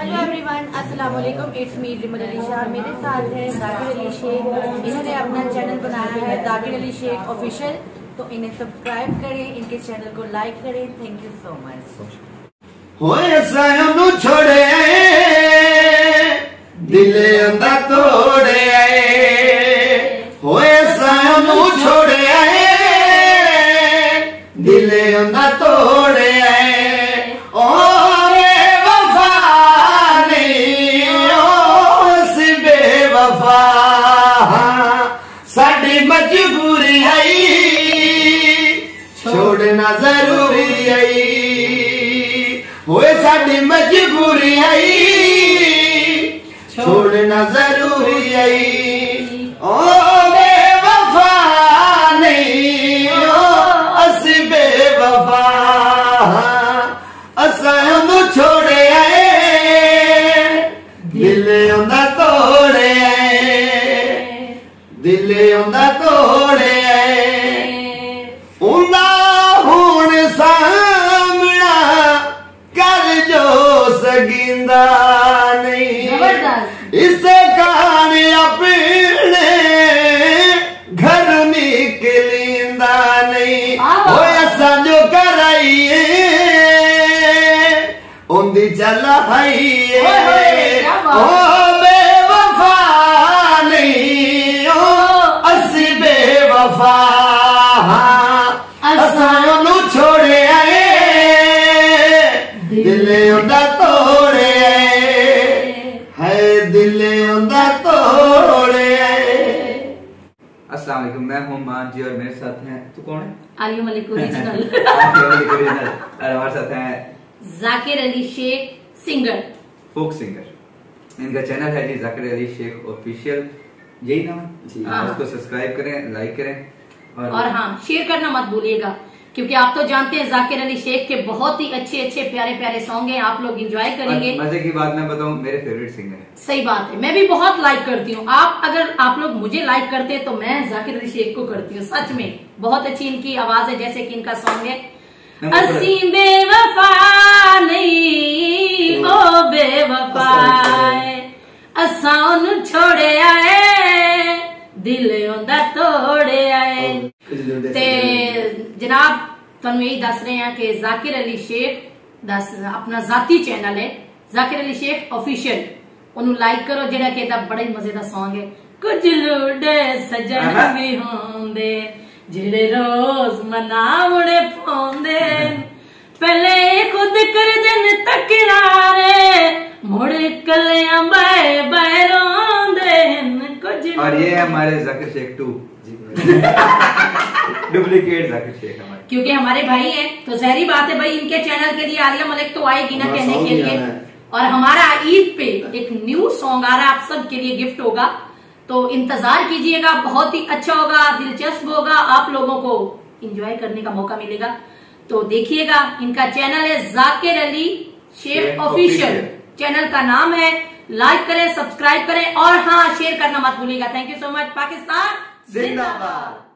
Hello everyone अस्सलाम वालेकुम it's me Rimal Ali Shah मेरे साथ है जाकिर अली शेख इन्होंने अपना चैनल बनाया है जाकिर अली शेख ऑफिशियल तो इन्हें सब्सक्राइब करें, इनके चैनल को लाइक करें. थैंक यू सो मच होए छोड़े, दिले वफ़ा मजबूरी आई छोड़ना ज़रूरी आई उहे साढी मजबूरी आई छोड़ना ज़रूरी आई ओ बे नहीं ओ असे बेवफ़ा गिंदा नहीं। इसे कहानियाँ पीने घर निकलिंदा नहीं। ओ ऐसा जो कराइए उन्दी चलाइए ओ अस्सलाम वालेकुम मैं हूँ मान जी और मेरे साथ हैं तू कौन है? आलिया मलिक ओरिजिनल ओरिजिनल और हमारे साथ हैं Zakir Ali Shaikh singer folk singer इनका चैनल है जी जाकिर अली शेख ऑफिशियल यही नाम है। जी। हाँ, उसको सब्सक्राइब करें लाइक करें। और, और हाँ शेयर करना मत भूलिएगा। क्योंकि आप तो जानते हैं जाकिर अली शेख के बहुत ही अच्छे अच्छे प्यारे प्यारे सॉन्ग हैं आप लोग इंजॉय करेंगे। मज़े की बात मैं बताऊँ मेरे फेवरेट सिंगर है। सही बात है मैं भी बहुत लाइक करती हूँ। आप अगर आप लोग मुझे लाइक करते हैं तो मैं जाकिर अली शेख को करती हूँ सच में। बहुत अच्छी इनकी आवाज़ है जैसे की इनका सॉन्ग है असी बेवफा नहीं ओ बेवफाए असा छोड़े आए दिल ओंदा तोड़े आए। ਤੇ ਜਨਾਬ ਤੁਹਾਨੂੰ ਇਹੀ ਦੱਸ ਰਹੇ ਹਾਂ ਕਿ ਜ਼ਾਕਿਰ ਅਲੀ ਸ਼ੇਖ ਦੱਸ ਆਪਣਾ ਜ਼ਾਤੀ ਚੈਨਲ ਹੈ ਜ਼ਾਕਿਰ ਅਲੀ ਸ਼ੇਖ ਅਫੀਸ਼ੀਅਲ ਉਹਨੂੰ ਲਾਈਕ ਕਰੋ ਜਿਹੜਾ ਕਿ ਇਹਦਾ ਬੜਾ ਹੀ ਮਜ਼ੇ ਦਾ Song ਹੈ ਕੁਝ ਲੂੜੇ ਸਜਣ ਆਹਾ। ਵੀ ਹੁੰਦੇ ਜਿਹੜੇ ਰੋਜ਼ ਮਨਾਵੜੇ ਪਾਉਂਦੇ ਪਹਿਲੇ ਖੁਦ ਕਰਦੇ ਨੇ ਤਕਰਾਰੇ ਮੁੜ ਕਲਿਆਂ ਬੈ ਬੈ ਰੋਂਦੇ ਨੇ ਕੁਝ और ये है हमारे जाकिर शेख टू डुप्लीकेट शेख हमारे। क्योंकि हमारे भाई हैं तो जहरी बात है भाई इनके चैनल के लिए आलिया मलिक तो आएगी ना कहने के लिए। और हमारा ईद पे एक न्यू सॉन्ग आ रहा है आप सबके लिए गिफ्ट होगा। तो इंतज़ार कीजिएगा बहुत ही अच्छा होगा दिलचस्प होगा आप लोगों को इंजॉय करने का मौका मिलेगा। तो देखिएगा इनका चैनल है जाकिर अली शेख ऑफिशियल चैनल का नाम है लाइक करें सब्सक्राइब करें और हाँ शेयर करना मत भूलिएगा। Thank you so much Pakistan जिंदाबाद।